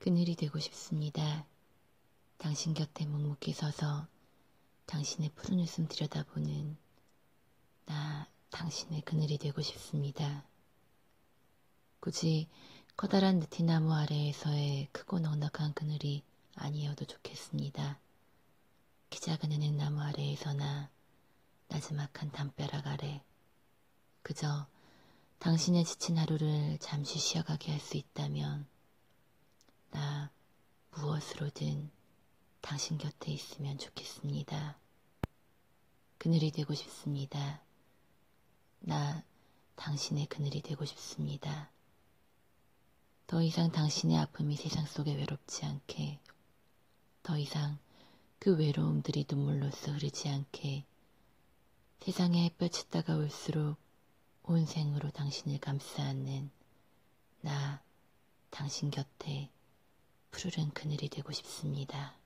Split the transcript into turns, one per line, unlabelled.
그늘이 되고 싶습니다. 당신 곁에 묵묵히 서서 당신의 푸른 웃음 들여다보는 나 당신의 그늘이 되고 싶습니다. 굳이 커다란 느티나무 아래에서의 크고 넉넉한 그늘이 아니어도 좋겠습니다. 키 작은 은행나무 아래에서나 나지막한 담벼락 아래 그저 당신의 지친 하루를 잠시 쉬어가게 할 수 있다면 나 무엇으로든 당신 곁에 있으면 좋겠습니다. 그늘이 되고 싶습니다. 나 당신의 그늘이 되고 싶습니다. 더 이상 당신의 아픔이 세상 속에 외롭지 않게, 더 이상 그 외로움들이 눈물로써 흐르지 않게, 세상에 햇볕이 다가올수록 온 생으로 당신을 감싸 안는 나 당신 곁에 푸르른 그늘이 되고 싶습니다.